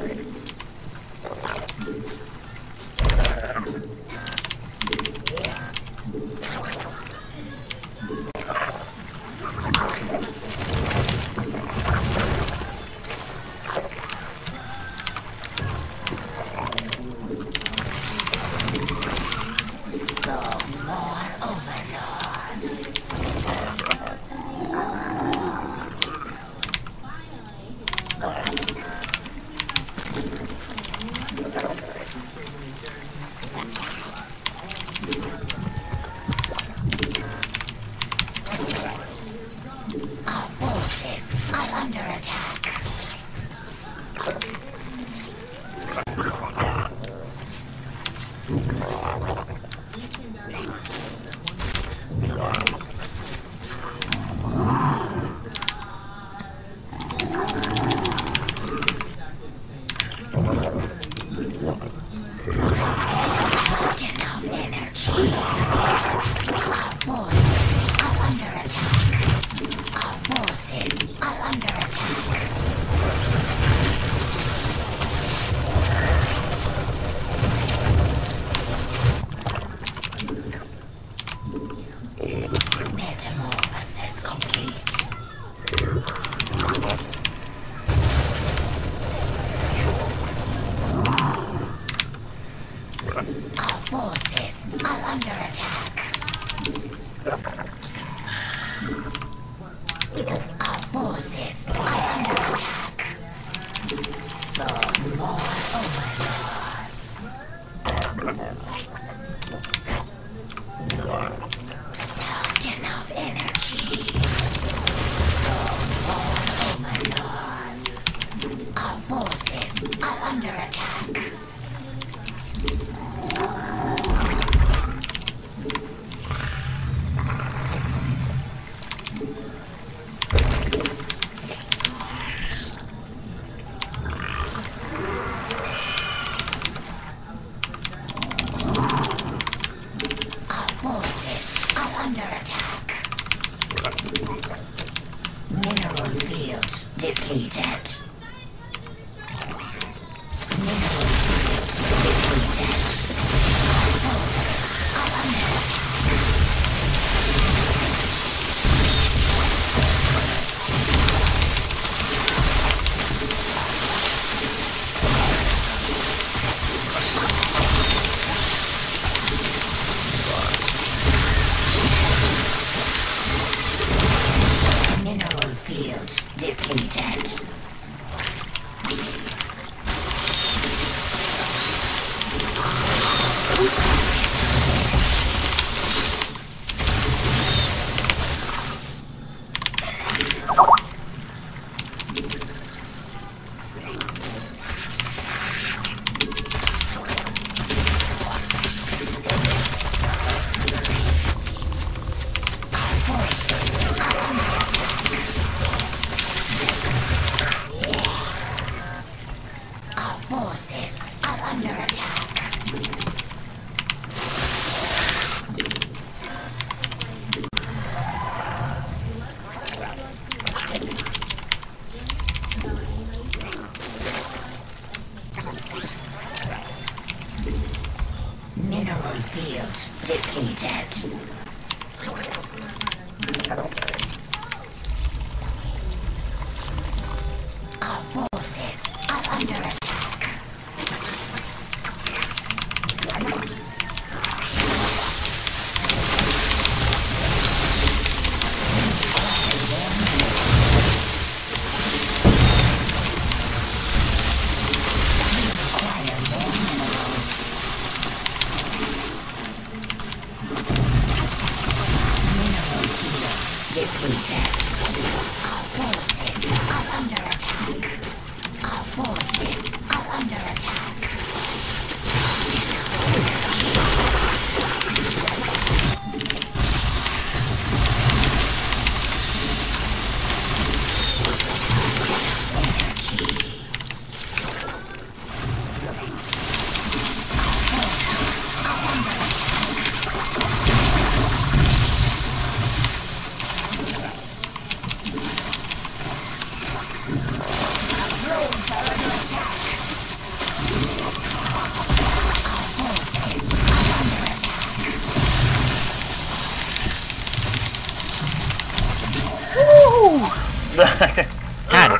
Amen.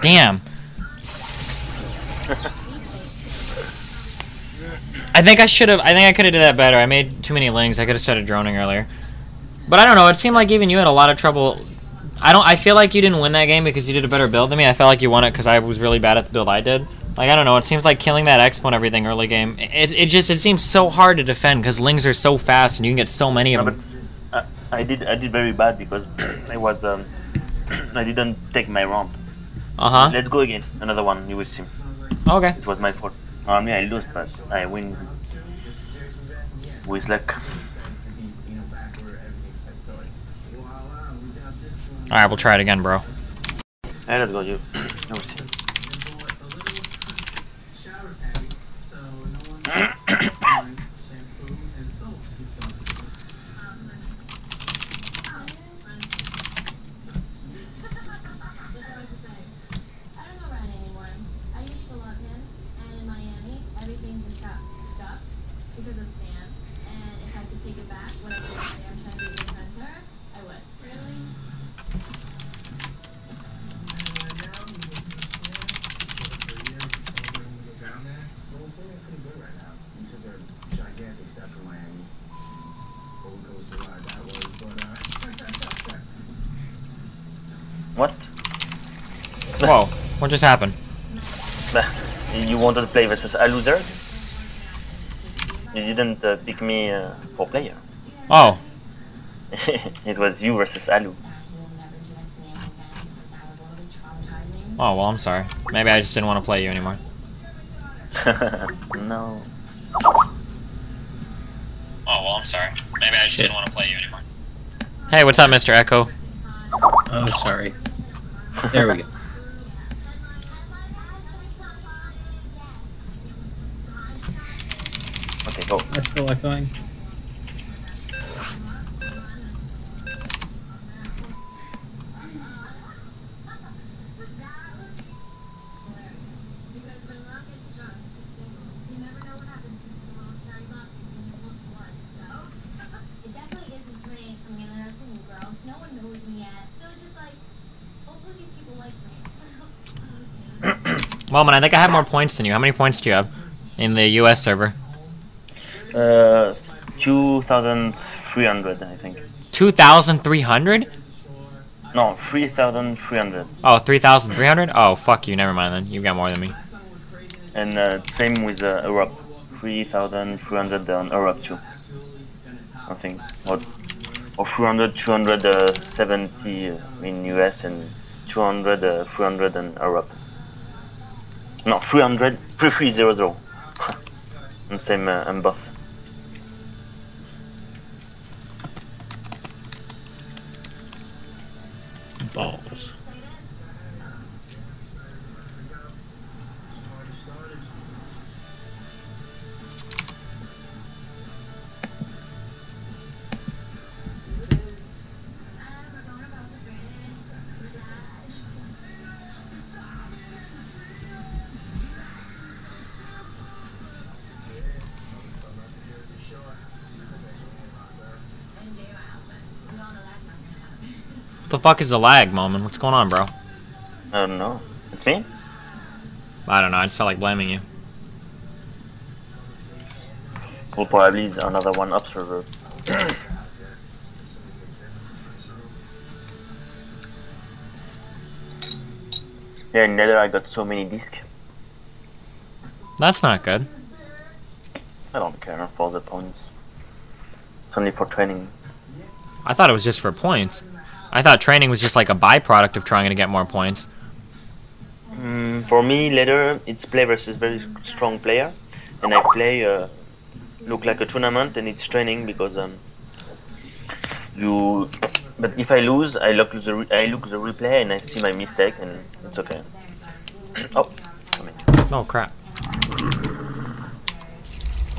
Damn. I think I should have. I think I could have did that better. I made too many lings. I could have started droning earlier. But I don't know. It seemed like even you had a lot of trouble. I don't. I feel like you didn't win that game because you did a better build than me. I felt like you won it because I was really bad at the build I did. Like I don't know. It seems like killing that expo and everything early game. It, it just it seems so hard to defend because lings are so fast and you can get so many of No, them. but I, I did I did very bad because I was um, I didn't take my ramp. Uh huh. Let's go again. Another one. You will see. Okay. It was my fault. Normally I lose, but I win with luck. All right. We'll try it again, bro. Hey, let's go. You. you will see. I don't know Ryan anymore. I used to love him, and in Miami, everything just got stuck because of Stan. And if I could take it back, what I did say I'm trying to be a good friend to her, I would. Really? What? Whoa. What just happened? you wanted to play versus a loser? You didn't uh, pick me uh, for player. Oh. it was you versus Alu. Oh well. I'm sorry. Maybe I just didn't want to play you anymore. no. Oh well. I'm sorry. Maybe I just didn't want to play you anymore. Hey, what's up, Mr. Echo? Oh, sorry. There we go. People like me. Well, man, I think I have more points than you. How many points do you have in the U.S. server? Uh, 2,300, I think. Two thousand three hundred? No, 3,300. Oh, 3,300? Oh, fuck you. Never mind then. You've got more than me. And uh, same with uh, Europe. 3,300 on Europe too. I think. Or, or 300, 270 uh, in US and 200, uh, 300 in Europe. No, 300, 3300. and same uh, in both. What the fuck is the lag, moment? What's going on, bro? I don't know. It's me? I don't know. I just felt like blaming you. We'll probably another one observer. yeah, in Nether I got so many discs. That's not good. I don't care for the points. It's only for training. I thought it was just for points. I thought training was just like a byproduct of trying to get more points. Mm, for me, later it's play versus very strong player, and I play uh, look like a tournament, and it's training because um you. But if I lose, I look the re- I look the replay and I see my mistake, and it's okay. oh, coming. Oh crap.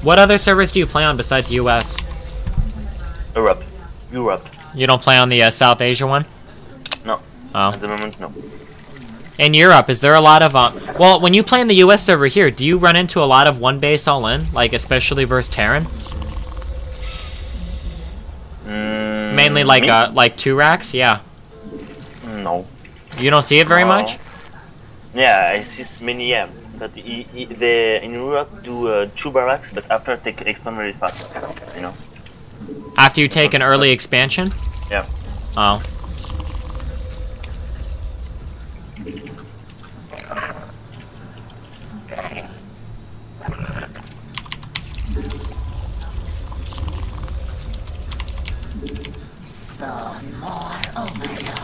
What other servers do you play on besides US? Europe, Europe. You don't play on the uh, South Asia one? No, Oh. at the moment no. In Europe, is there a lot of um? Well, when you play in the U.S. server here, do you run into a lot of one base all in, like especially versus Terran? Mm, Mainly like me? uh like two racks, yeah. No. You don't see it very No. much. Yeah, I see many. Yeah, but he, he, they in Europe do uh, two barracks, but after take expand very fast. You know. After you take an early expansion? Yeah. Oh. Spawn more overlords.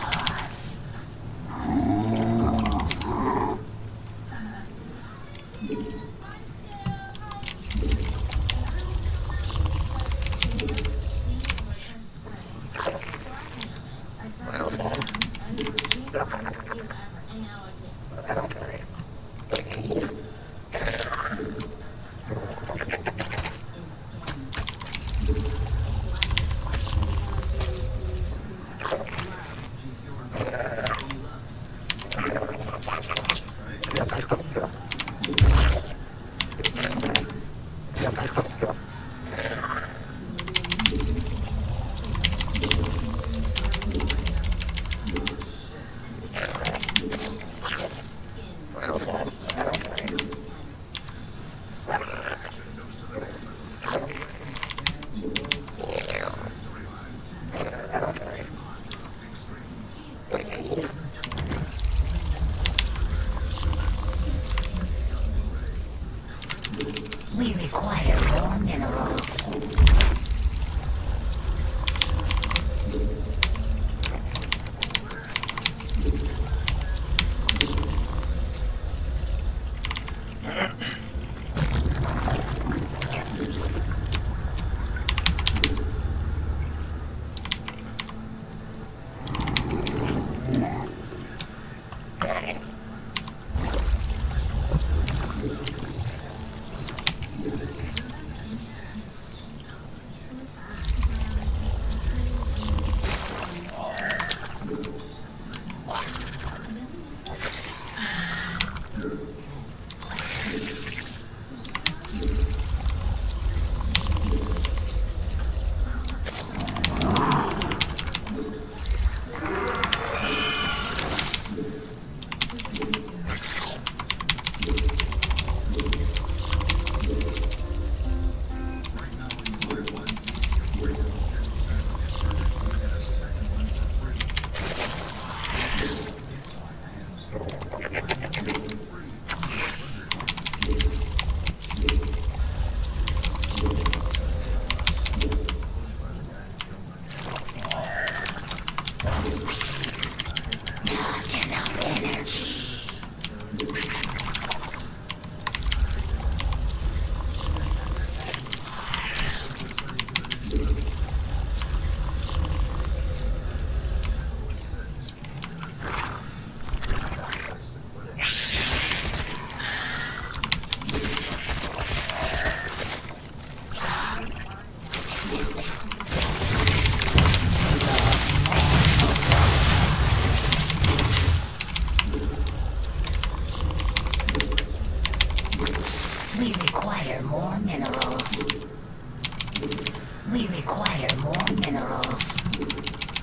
Require more minerals.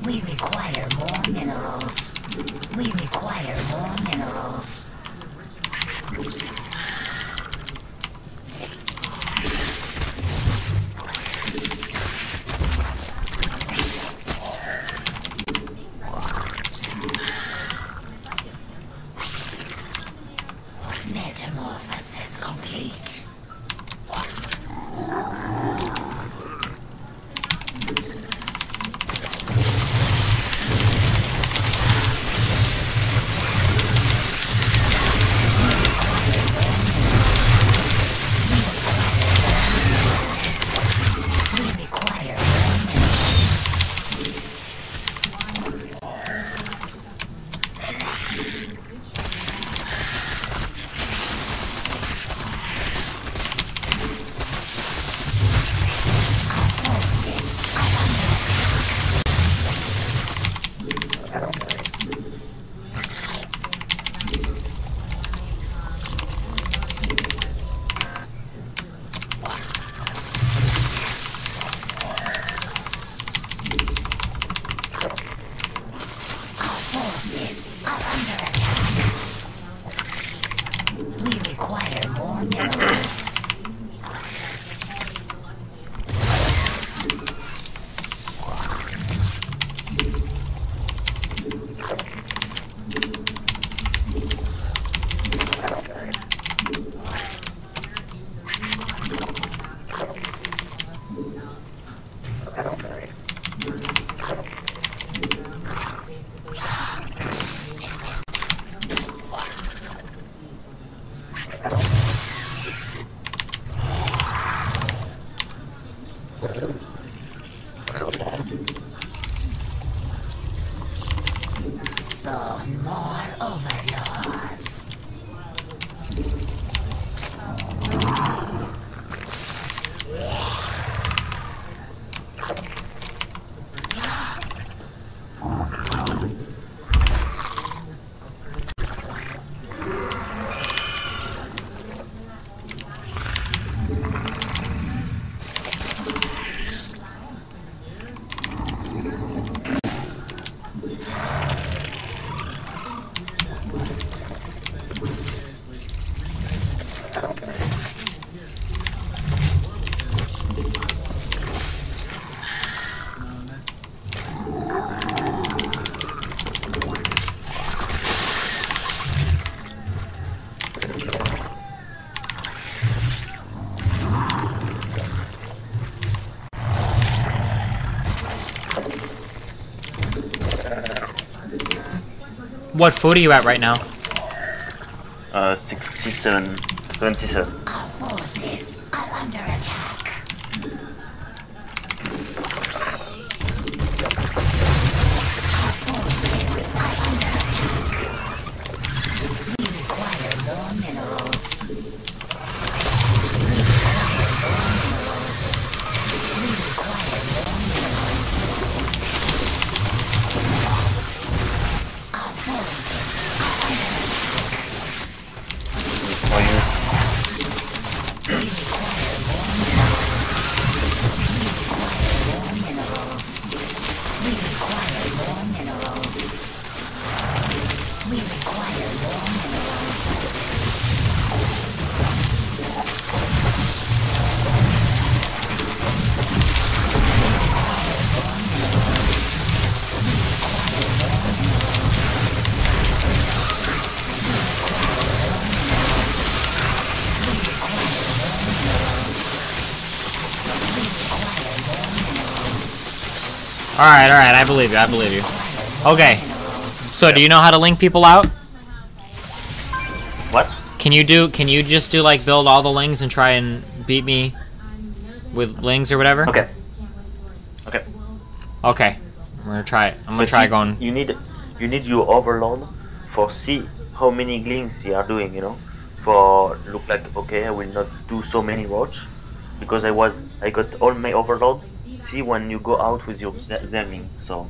We require more minerals. We require more minerals. What food are you at right now? Uh, 67, 77. Alright, alright, I believe you, I believe you. Okay. So do you know how to link people out? What? Can you do can you just do like build all the lings and try and beat me with lings or whatever? Okay. Okay. Okay. I'm gonna try it. I'm gonna But try you- going You need, you need your overlord for see how many glings you are doing. You know, for look like okay, I will not do so many roach because I was I got all my overlord. See when you go out with your ze- so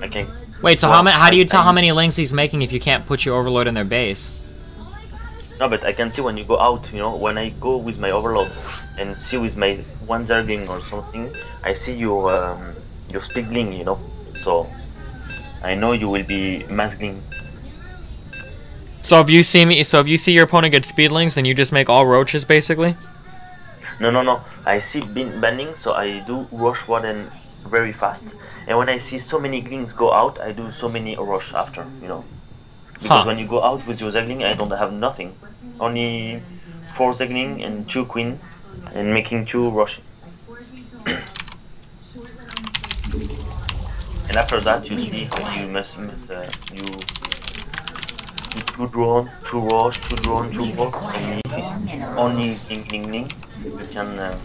I can. Wait, so Well, how many how do you tell how many lings he's making if you can't put your overlord in their base? No, but I can see when you go out. You know, when I go with my overlord and see with my one zergling or something, I see your um, your speedling. You know, so I know you will be masking So if you see me so if you see your opponent get speedlings then you just make all roaches basically? No, no, no. I see bin banning, so I do rush one and very fast. And when I see so many glings go out, I do so many rush after, you know. Because Huh. when you go out with your zergling, I don't have nothing. Only four zergling and two queen, and making two rush. and after that, you see you must, must uh, you two drone, two rush, two drone, two rush, require and if more it's minerals. only ding ding ding, you can. Uh,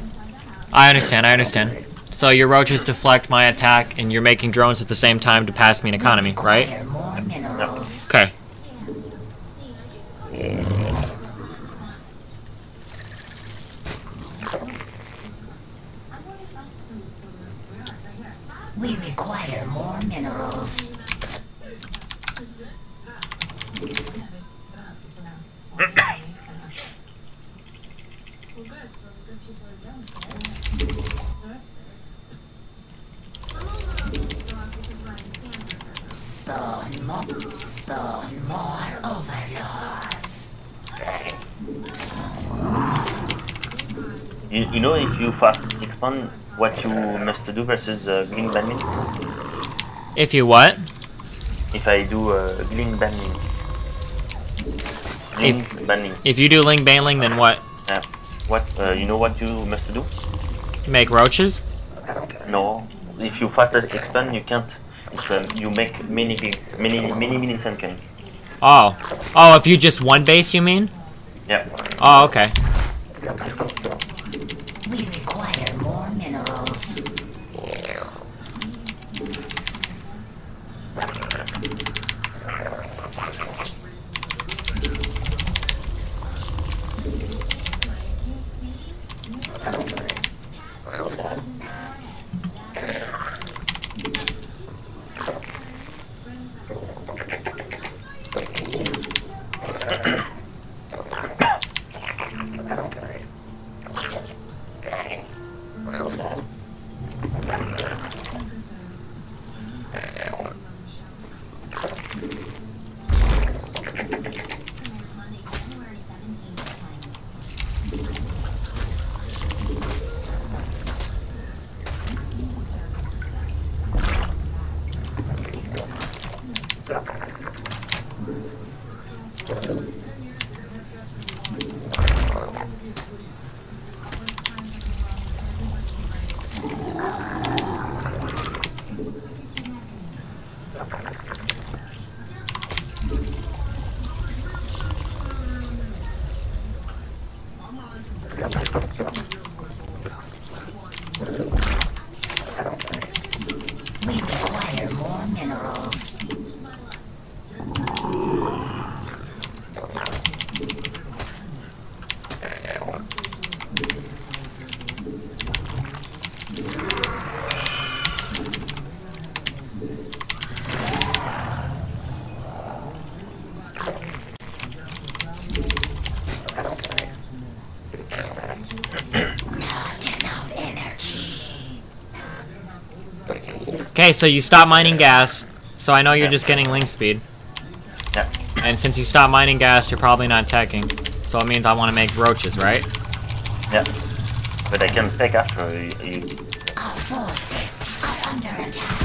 I understand, I understand. So your roaches deflect my attack and you're making drones at the same time to pass me an economy, right? Require more minerals. Okay. We require more minerals. Spawn more, spawn more overlords. You, you know if you fast expand what you must do versus uh, Gling Banning? If you what? If I do uh, Gling Banning. Gling Banning. If you do ling bailing then what? Yeah. What, uh, you know what you must do? Make roaches? No. If you fast expand you can't. Um, you make many Gling, many, many mini Sunken. Oh. Oh, if you just one base you mean? Yeah. Oh, okay. Okay, so you stop mining gas, so I know you're just getting ling speed. Yeah. And since you stop mining gas, you're probably not teching. So it means I want to make roaches, right? Yeah. But I can take after you. you Our forces are under attack.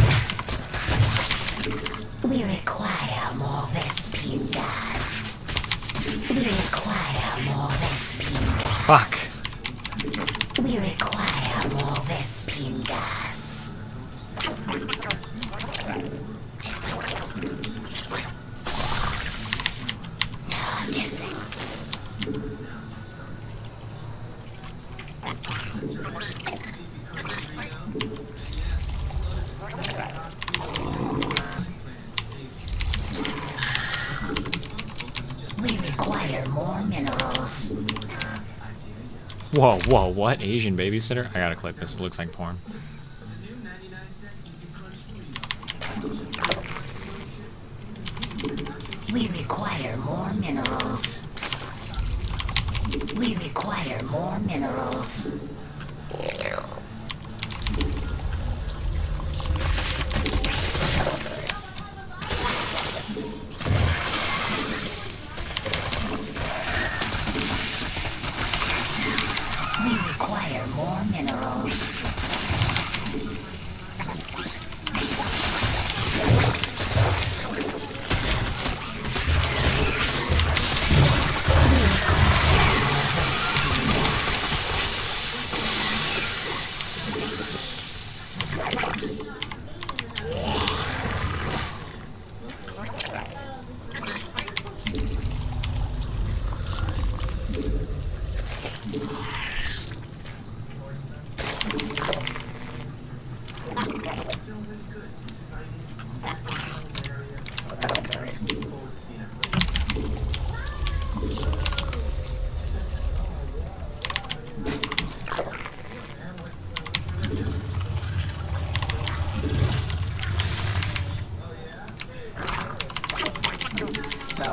We require more Vespene gas. We require more Vespene gas. Fuck. We require more Vespene gas. Not enough. We require more minerals. Whoa, whoa, what? Asian babysitter? I gotta click this. It looks like porn.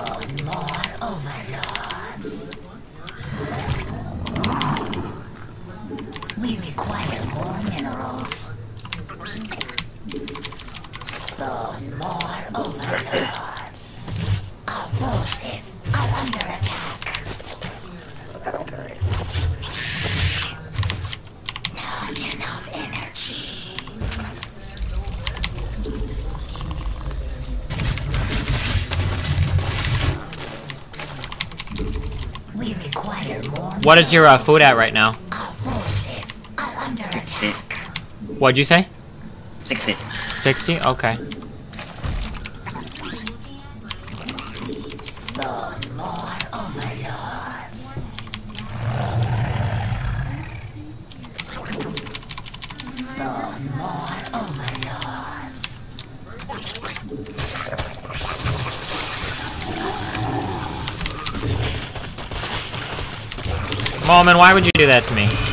More overlords. What is your uh, food at right now? Our forces are under attack. What'd you say? 60. 60? Okay. Why would you do that to me?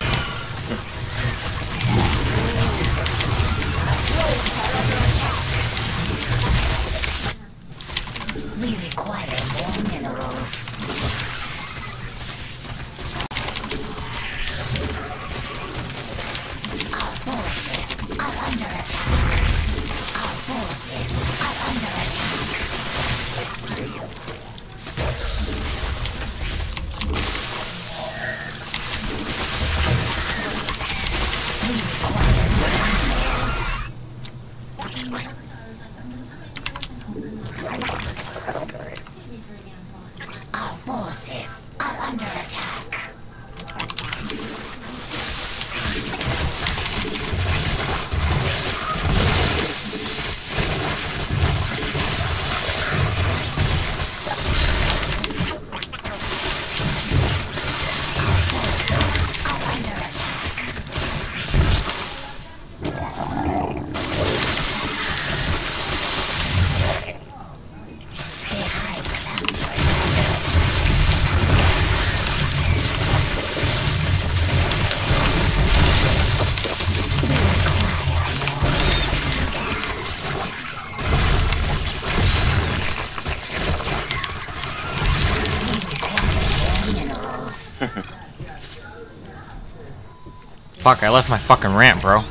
Fuck, I left my fucking ramp, bro.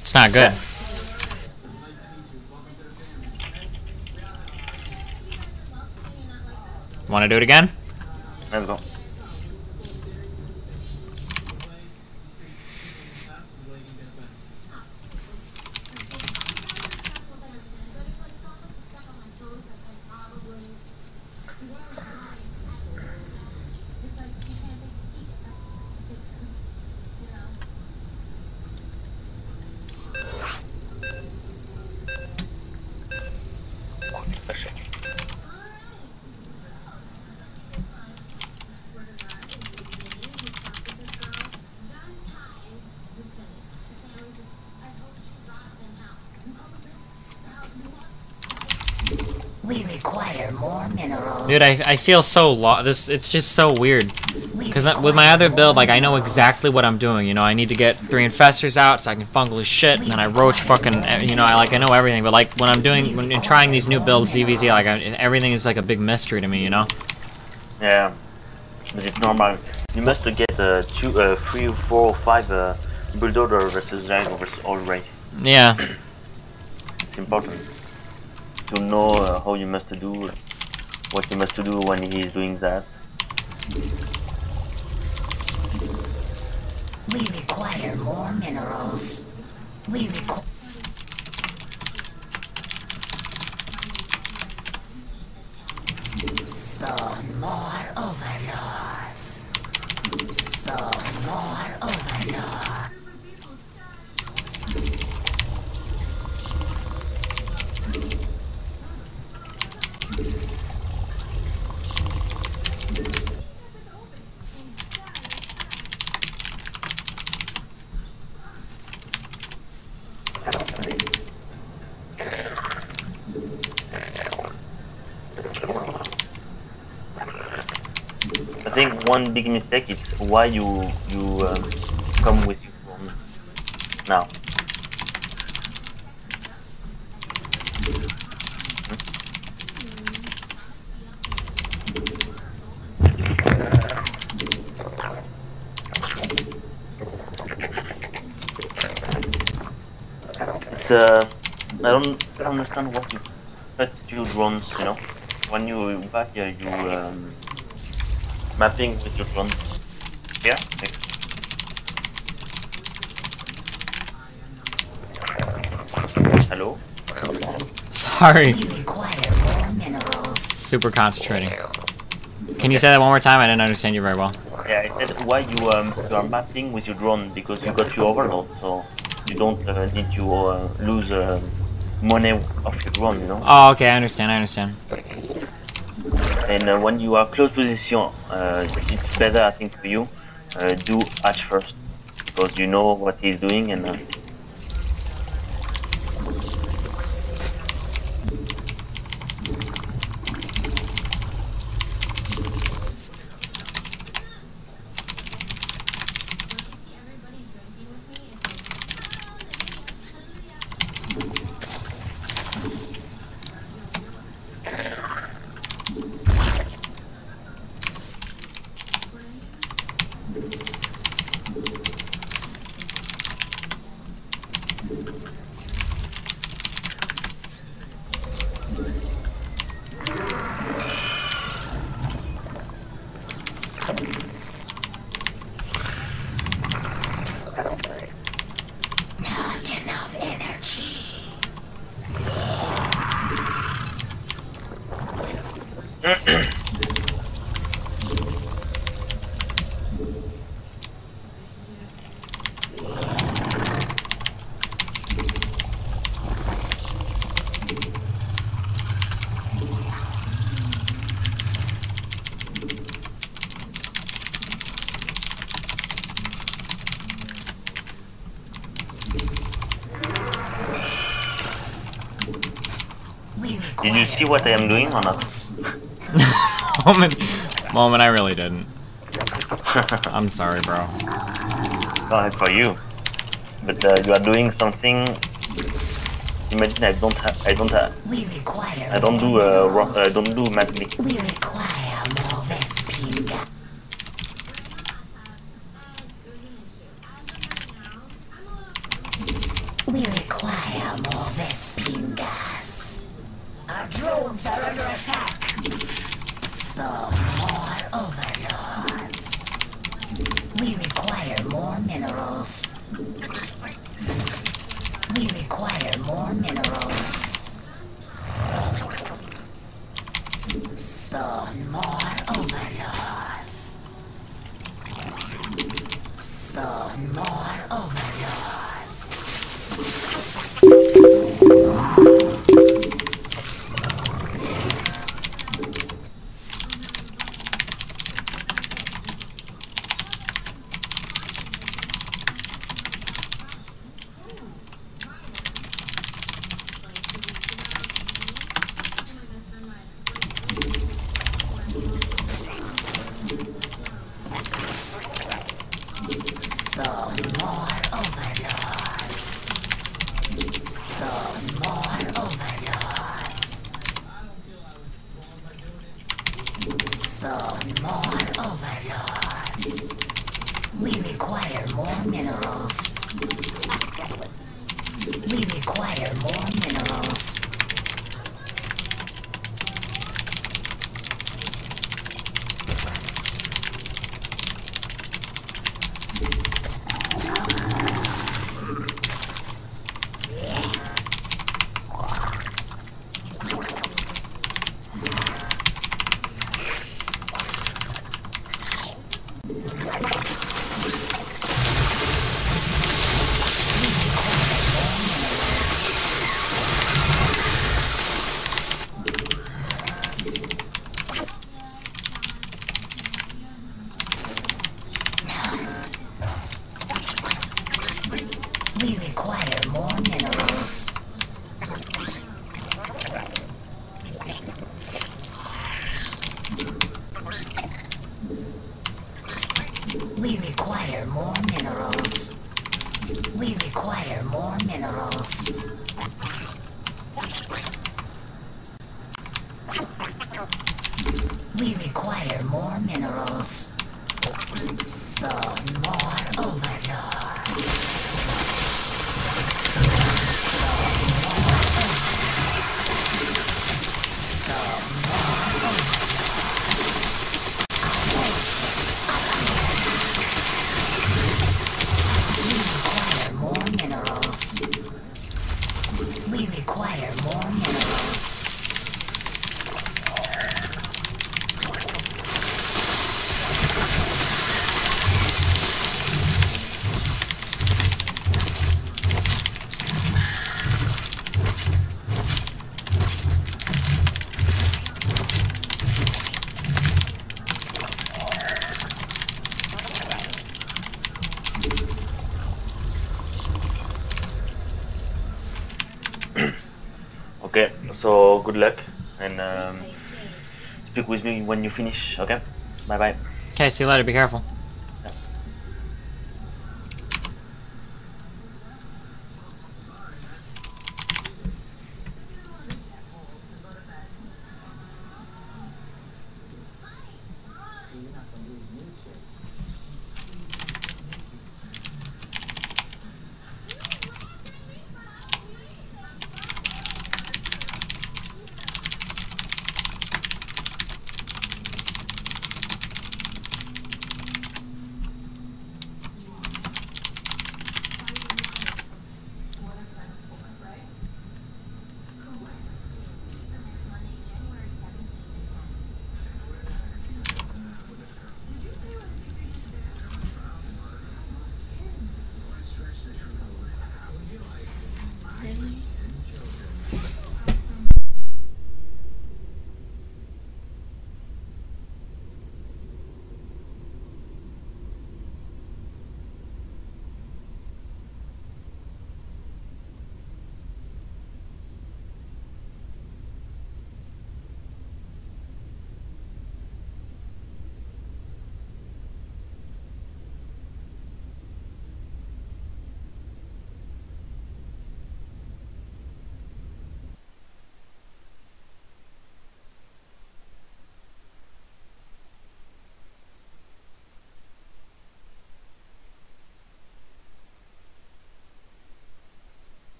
It's not good. Wanna do it again? Let's go. We require more minerals. Dude, I, I feel so lost. this it's just so weird. We Because with my other build, like I know exactly what I'm doing. You know, I need to get three infestors out so I can fungal his shit, and then I roach fucking. eh, You know, I like I know everything. But like when I'm doing when I'm trying these new builds, ZVZ, like I, everything is like a big mystery to me. You know. Yeah, it's normal. You must get uh, two, uh, three, four, or five uh, bulldozer versus giant versus all. Yeah. It's important to know uh, how you must do, what he must do when he is doing that. We require more minerals. We require. Spawn more overlords. Spawn more overlords. I think one big mistake is why you you um, come with your phone now. It's uh, I don't understand what you put your drones, you know. When you back here, you um, mapping with your drone. Yeah. thanks. Hello. Sorry. We require more minerals. Super concentrating. Can you say that one more time? I didn't understand you very well. Yeah, I said why you um you are mapping with your drone because you got your overlord, so you don't uh, need to uh, lose uh, money of your drone, you know. Oh, okay. I understand. I understand. And uh, when you are close position, uh, it's better I think for you uh, do hatch first because you know what he's doing and. Uh, Not enough energy. We Did you see what I am doing or not? moment, moment, I really didn't. I'm sorry, bro. No, it's for you. But uh, you are doing something. Imagine I don't have. I don't have. We require. I don't do uh, ro- I don't do magic. Speak with me when you finish. Okay, bye bye. Okay, see you later. Be careful.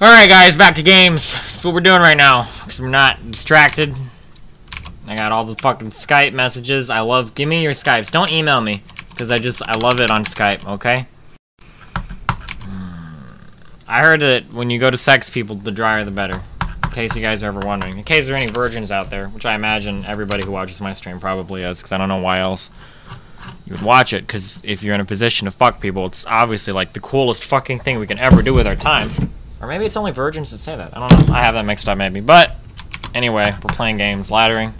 Alright, guys, back to games. That's what we're doing right now. Because we're not distracted. I got all the fucking Skype messages. I love. Give me your Skypes. Don't email me. Because I just. I love it on Skype, okay? Hmm. I heard that when you go to sex people, the drier the better. In case you guys are ever wondering. In case there are any virgins out there, which I imagine everybody who watches my stream probably is, because I don't know why else you would watch it. Because if you're in a position to fuck people, it's obviously like the coolest fucking thing we can ever do with our time. Or maybe it's only virgins that say that. I don't know. I have that mixed up maybe. But anyway, we're playing games. Laddering.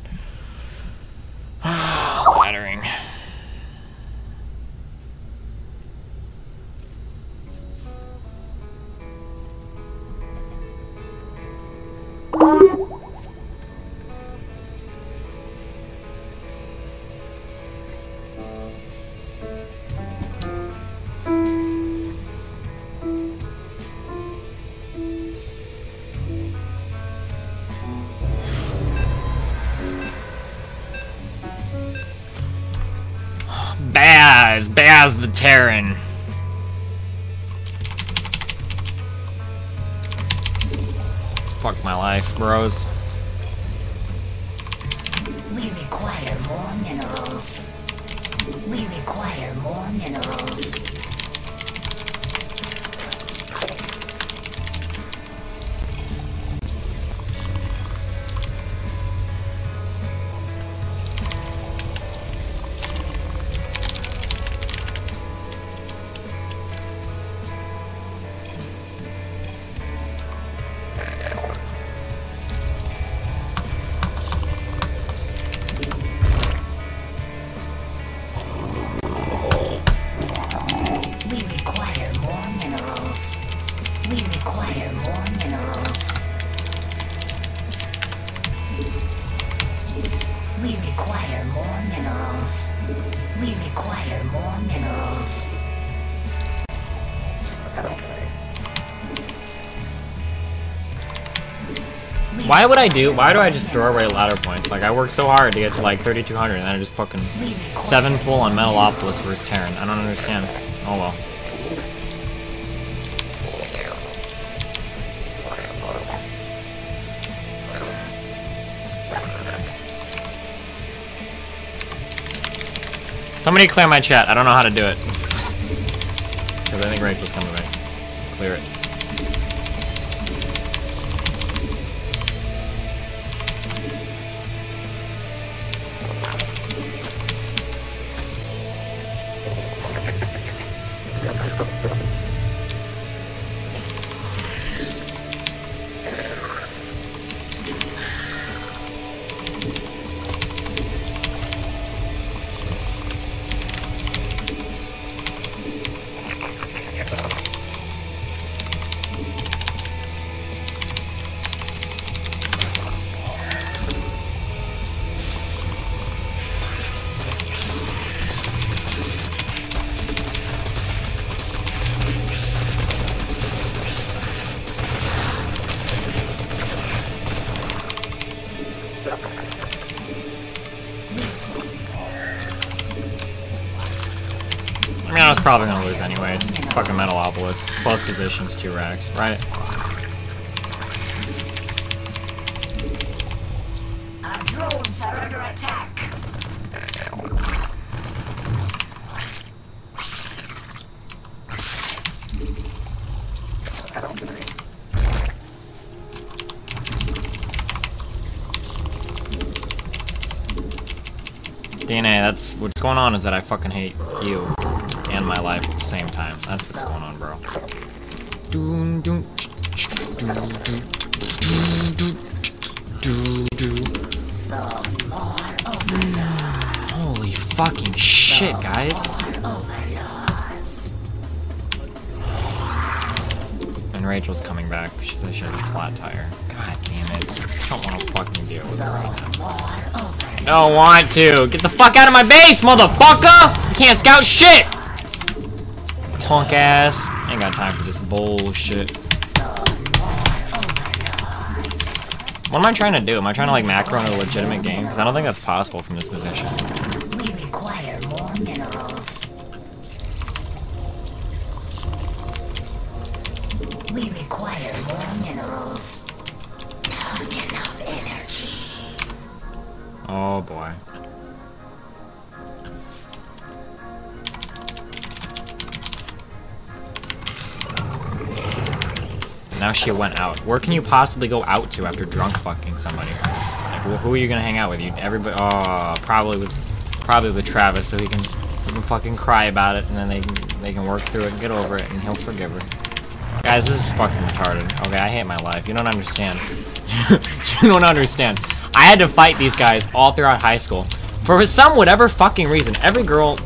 Baz the Terran. Fuck my life, bros. Why would I do? Why do I just throw away ladder points? Like I worked so hard to get to like 3,200, and then I just fucking seven pool on Metalopolis versus Terran. I don't understand. Oh well. Somebody clear my chat. I don't know how to do it. Because I think Rachel's coming back. Clear it. I mean, I was probably gonna lose anyways. Fucking Metalopolis. Plus positions, two racks, right? What's going on is that I fucking hate you and my life at the same time. That's what's going on, bro. Holy fucking shit, guys. And Rachel's coming back. She says she has a flat tire. God damn it. I don't want to fucking deal with her right now. I don't want to. Get the fuck out of my base, motherfucker! You can't scout shit! Punk ass. Ain't got time for this bullshit. What am I trying to do? Am I trying to like macro in a legitimate game? Because I don't think that's possible from this position. Where can you possibly go out to after drunk fucking somebody? Like, wh- who are you gonna hang out with? You everybody? Oh, probably with, probably with Travis, so he can, he can fucking cry about it, and then they can, they can work through it and get over it, and he'll forgive her. Guys, this is fucking retarded. Okay, I hate my life. You don't understand. you don't understand. I had to fight these guys all throughout high school. For some whatever fucking reason, every girl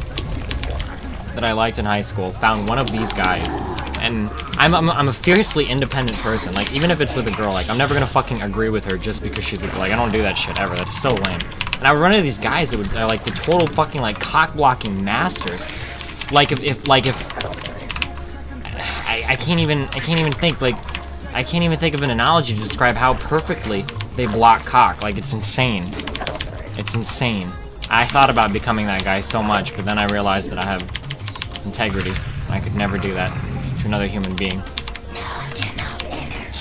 that I liked in high school found one of these guys. And I'm, I'm, I'm a fiercely independent person. Like, even if it's with a girl, like, I'm never gonna fucking agree with her just because she's a girl. Like, I don't do that shit ever. That's so lame. And I would run into these guys that would, are like the total fucking, like, cock-blocking masters. Like, if, if, like, if... I, I can't even, I can't even think, like, I can't even think of an analogy to describe how perfectly they block cock. Like, it's insane. It's insane. I thought about becoming that guy so much, but then I realized that I have integrity. I could never do that to another human being.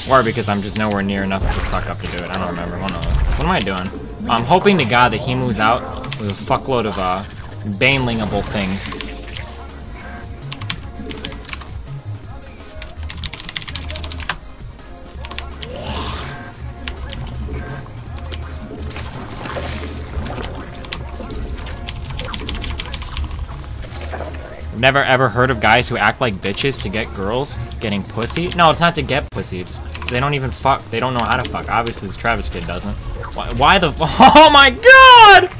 Or because I'm just nowhere near enough to suck up to do it. I don't remember. One of those. What am I doing? I'm hoping to God that he moves out with a fuckload of, uh, banelingable things. Never ever heard of guys who act like bitches to get girls getting pussy? No, it's not to get pussy. It's they don't even fuck. They don't know how to fuck. Obviously, this Travis kid doesn't. Why, why the? Oh my god!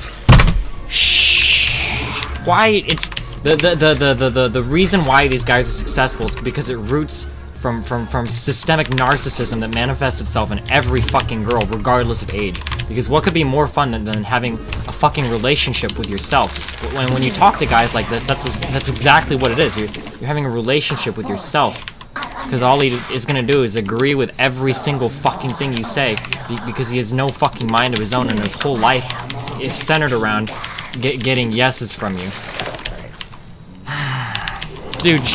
Shh. Why it's the the, the the the the the reason why these guys are successful is because it roots from from from systemic narcissism that manifests itself in every fucking girl, regardless of age. Because what could be more fun than, than having a fucking relationship with yourself? When when you talk to guys like this, that's that's exactly what it is. You're you're having a relationship with yourself. Because all he is gonna do is agree with every single fucking thing you say, because he has no fucking mind of his own, and his whole life is centered around get, getting yeses from you. Dude,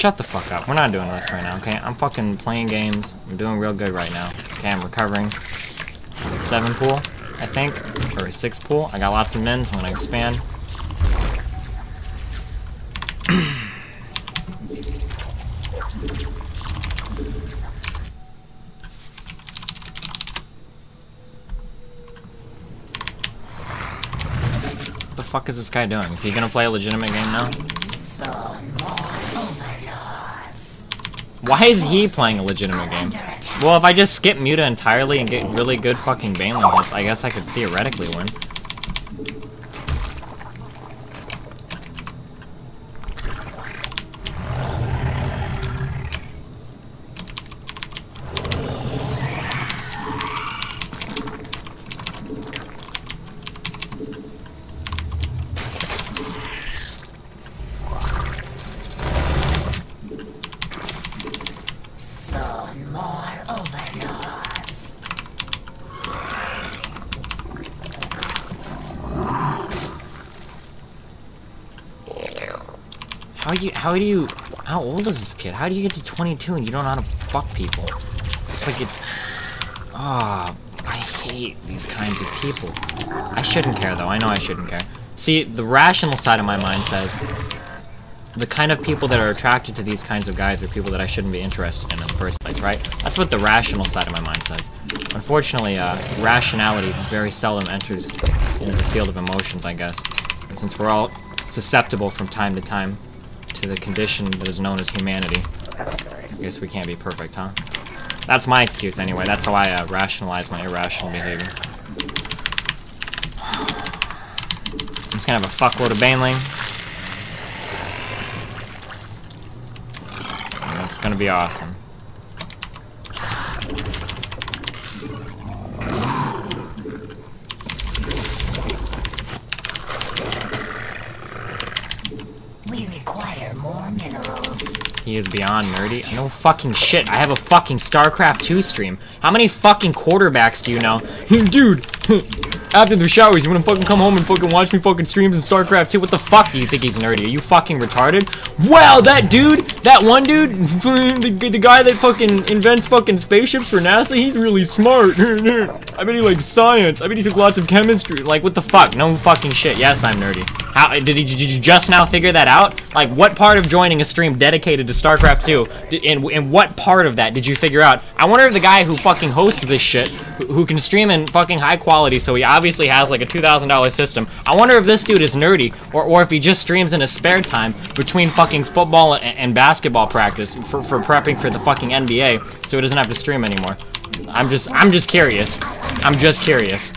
shut the fuck up. We're not doing this right now, okay? I'm fucking playing games. I'm doing real good right now. Okay, I'm recovering. Seven pool, I think, or a six pool. I got lots of men, so I'm gonna expand. What the fuck is this guy doing? Is he gonna play a legitimate game now? Why is he playing a legitimate game? Well, if I just skip Muta entirely and get really good fucking Baneling hits, I guess I could theoretically win. How do you? How old is this kid? How do you get to 22 and you don't know how to fuck people? It's like it's. Ah, I hate these kinds of people. I shouldn't care though. I know I shouldn't care. See, the rational side of my mind says the kind of people that are attracted to these kinds of guys are people that I shouldn't be interested in in the first place, right? That's what the rational side of my mind says. Unfortunately, uh, rationality very seldom enters into the field of emotions, I guess. And since we're all susceptible from time to time to the condition that is known as humanity, I guess we can't be perfect, huh? That's my excuse anyway. That's how I uh, rationalize my irrational behavior. I'm just gonna have a fuckload of Baneling. It's gonna be awesome. We require more minerals. He is beyond nerdy. No fucking shit. I have a fucking StarCraft 2 stream. How many fucking quarterbacks do you know? Dude, after the showers, you wanna fucking come home and fucking watch me fucking streams in StarCraft 2? What the fuck do you think he's nerdy? Are you fucking retarded? Well, that dude, that one dude, the, the guy that fucking invents fucking spaceships for NASA, he's really smart. I bet he likes science. I bet he took lots of chemistry. Like, what the fuck? No fucking shit. Yes, I'm nerdy. How did, he, did you just now figure that out? Like, what part of joining a stream dedicated to StarCraft 2, and, and what part of that did you figure out? I wonder if the guy who fucking hosts this shit, who, who can stream in fucking high quality, so he obviously has like a $2,000 system, I wonder if this dude is nerdy, or, or if he just streams in his spare time between fucking football and, and basketball practice for, for prepping for the fucking NBA, so he doesn't have to stream anymore. I'm just, I'm just curious. I'm just curious.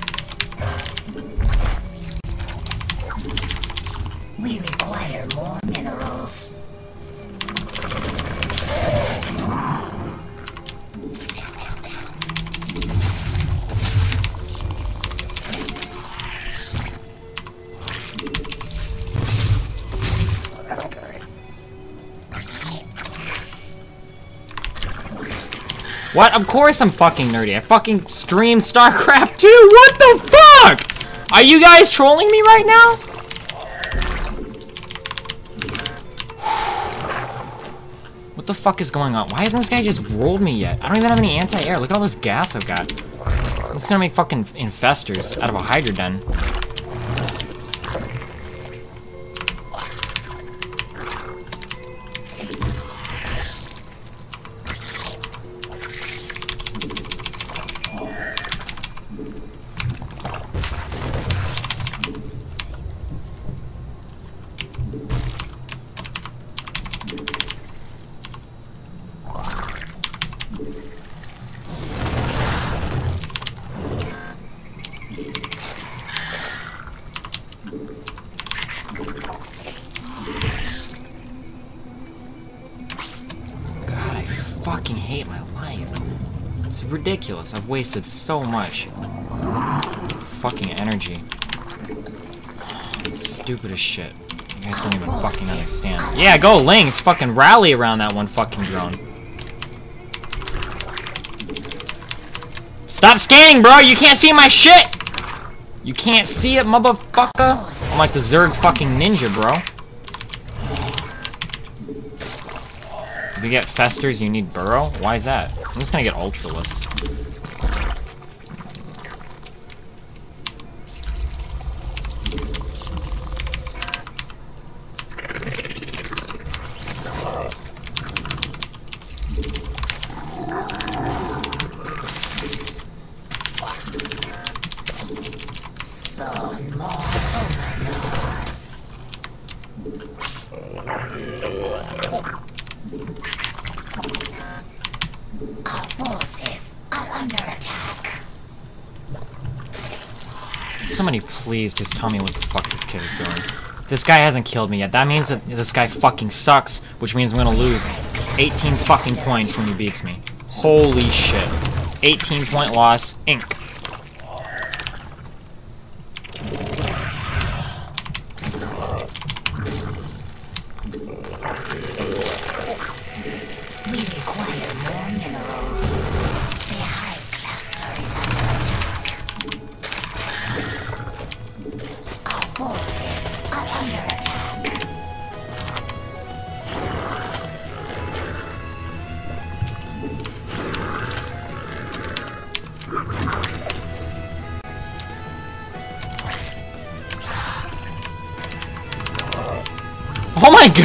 What? Of course I'm fucking nerdy. I fucking stream StarCraft 2. What the fuck? Are you guys trolling me right now? What the fuck is going on? Why hasn't this guy just rolled me yet? I don't even have any anti-air. Look at all this gas I've got. It's gonna make fucking infestors out of a Hydra den. Fucking hate my life. It's ridiculous. I've wasted so much fucking energy. Stupid as shit. You guys don't even fucking understand. Yeah, go Lings! Fucking rally around that one fucking drone. Stop scanning, bro! You can't see my shit! You can't see it, motherfucker! I'm like the Zerg fucking ninja, bro. If you get Festers, you need Burrow? Why is that? I'm just gonna get Ultralisks. Spawn more overlords. Our forces are under attack. Somebody please just tell me what the fuck this kid is doing. This guy hasn't killed me yet. That means that this guy fucking sucks, which means I'm gonna lose 18 fucking points when he beats me. Holy shit. 18 point loss, ink.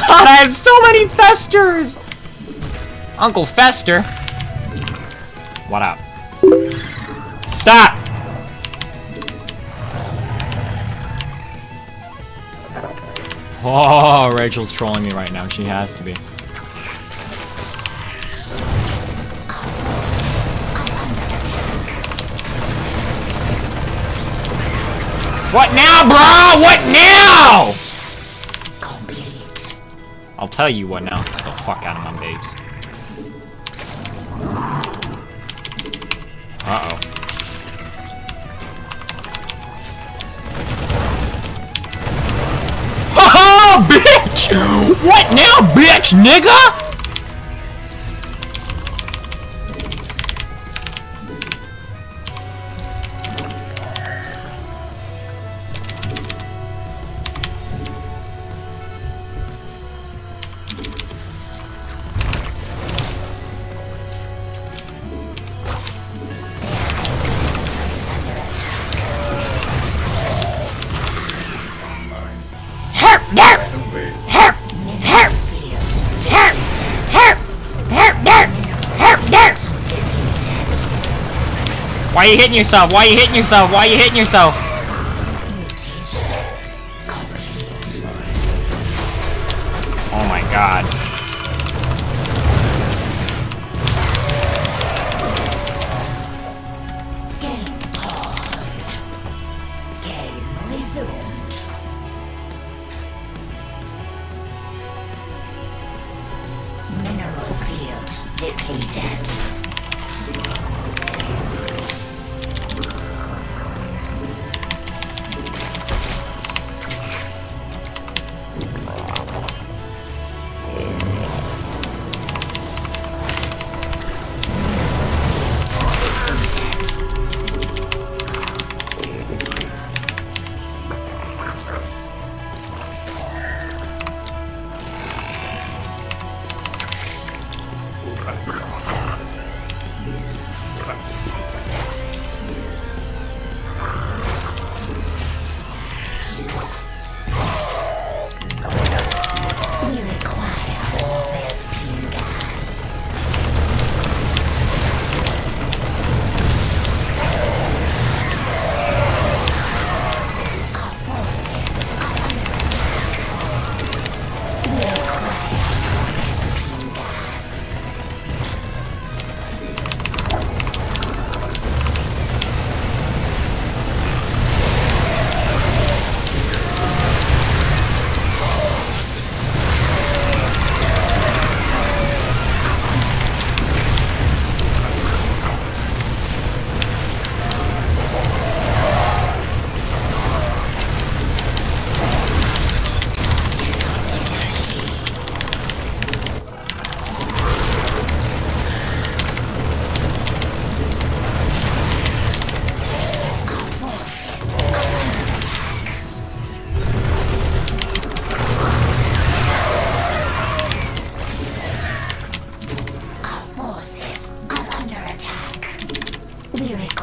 God, I have so many Festers! Uncle Fester. What up? Stop! Oh, Rachel's trolling me right now. She has to be. What now, bro? What now? Tell you what now. Get the fuck out of my base. Uh-oh. Ha bitch! What now, bitch, nigga? Why are you hitting yourself? Why are you hitting yourself? Why are you hitting yourself? lyric.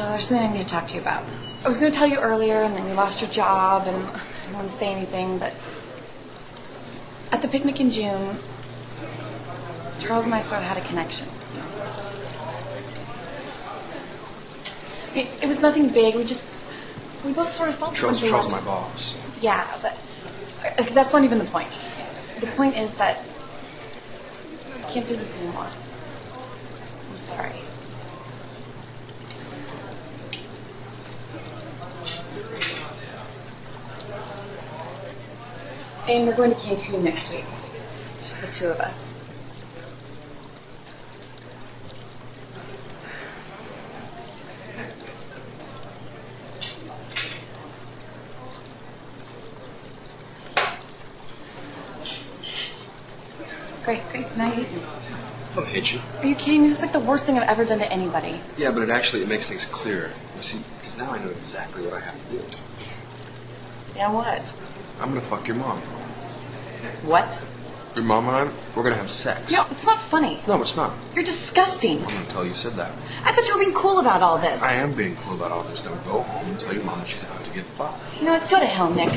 So there's something I need to talk to you about. I was going to tell you earlier, and then you lost your job, and I didn't want to say anything, but at the picnic in June, Charles and I sort of had a connection. I mean, it was nothing big. We just we both sort of felt Charles, Charles, my boss. Yeah, but uh, that's not even the point. The point is that I can't do this anymore. I'm sorry. And we're going to Cancun next week. Just the two of us. Great, great. So now you hate me. I don't hate you. Are you kidding me? This is like the worst thing I've ever done to anybody. Yeah, but it actually it makes things clearer. You see, because now I know exactly what I have to do. Yeah, what? I'm gonna fuck your mom. What? Your mom and I, we're gonna have sex. No, it's not funny. No, it's not. You're disgusting. I'm gonna tell you said that. I thought you were being cool about all this. I am being cool about all this. Now go home and tell your mom that she's about to get fucked. You know what? Go to hell, Nick.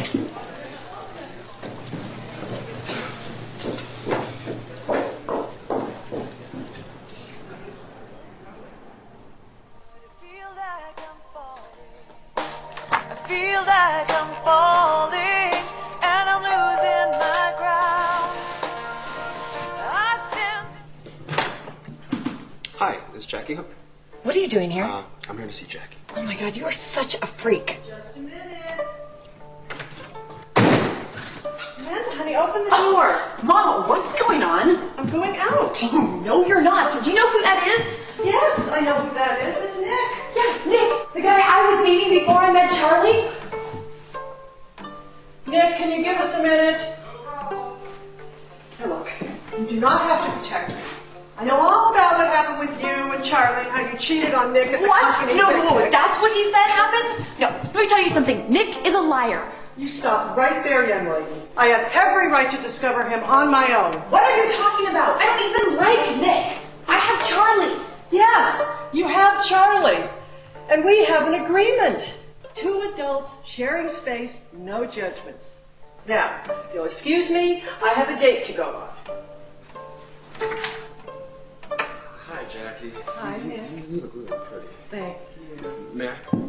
Every right to discover him on my own. What are you talking about? I don't even like Nick. I have Charlie. Yes, you have Charlie. And we have an agreement. Two adults sharing space, no judgments. Now, if you'll excuse me, I have a date to go on. Hi, Jackie. Hi, Nick. You look really pretty. Thank you. May I?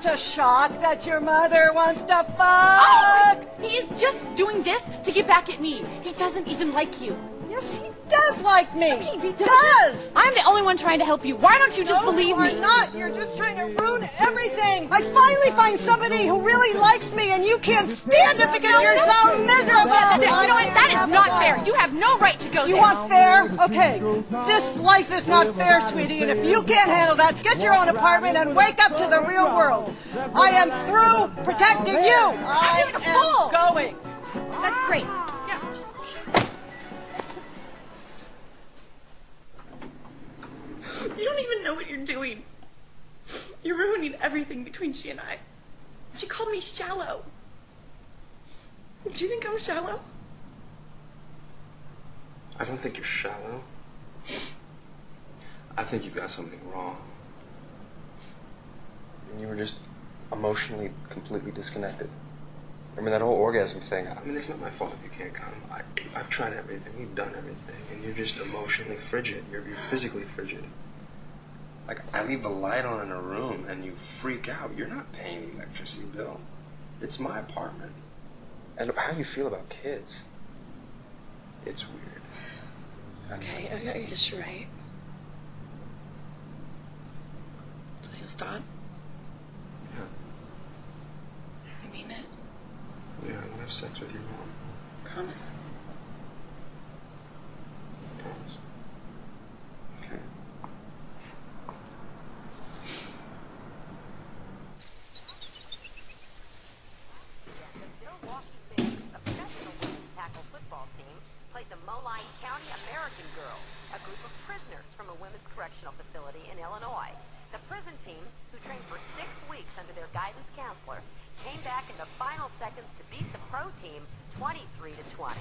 Such a shock that your mother wants to fuck? Oh, he's just doing this to get back at me. He doesn't even like you. Does like me. He does. I'm the only one trying to help you. Why don't you just no, believe you me? not. You're just trying to ruin everything. I finally find somebody who really likes me, and you can't stand it because you're so miserable. You know what? That is not fair. You have no right to go You there. want fair? Okay. This life is not fair, sweetie, and if you can't handle that, get your own apartment and wake up to the real world. I am through protecting you. I am going. That's great. Don't even know what you're doing. You're ruining everything between she and I. She called me shallow. Do you think I'm shallow? I don't think you're shallow. I think you've got something wrong. And you were just emotionally completely disconnected. I mean, that whole orgasm thing, I mean, it's not my fault if you can't come. I, I've tried everything, you've done everything, and you're just emotionally frigid. You're, you're physically frigid. Like, I leave the light on in a room and you freak out. You're not paying the electricity bill. It's my apartment. And how you feel about kids, it's weird. Okay, I, I guess you're right. So you'll stop? Yeah. I mean it. Yeah, I want to have sex with your mom. Promise. Okay. Milwaukee Bears, a professional women's tackle football team, played the Moline County American Girls, a group of prisoners from a women's correctional facility in Illinois. The prison team, who trained for six weeks under their guidance counselor, came back in the final seconds to beat the pro team 23 to 20.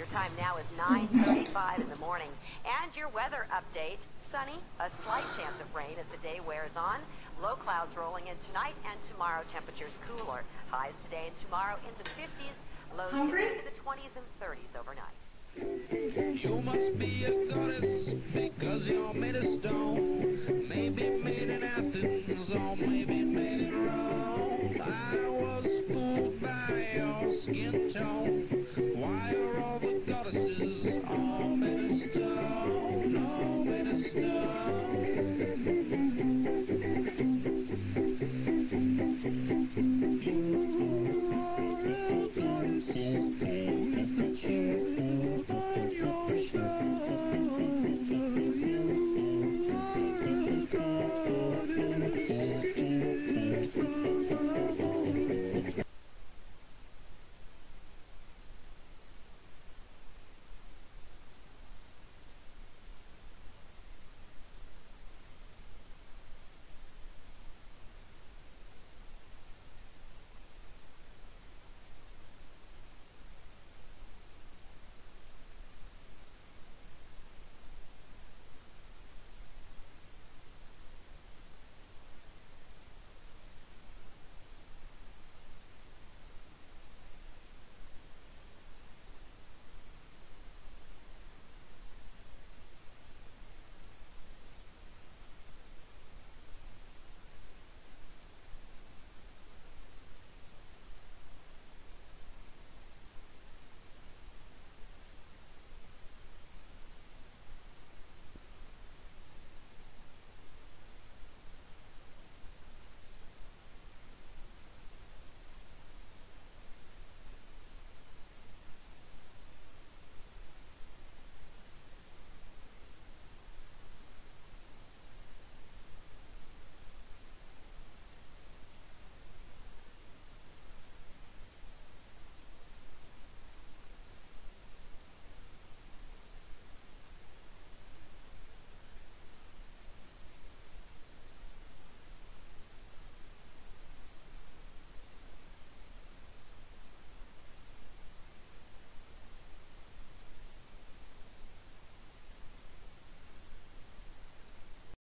Your time now is 9:35 in the morning, and your weather update: sunny, a slight chance of rain as the day wears on. Low clouds rolling in tonight and tomorrow. Temperatures cooler. Highs today and tomorrow into the 50s. Lows into the 20s and 30s overnight. You must be a goddess because you're made of stone. Maybe made in Athens or maybe made in Rome. I was fooled by your skin tone. Why are all the goddesses all made of stone? All made of stone.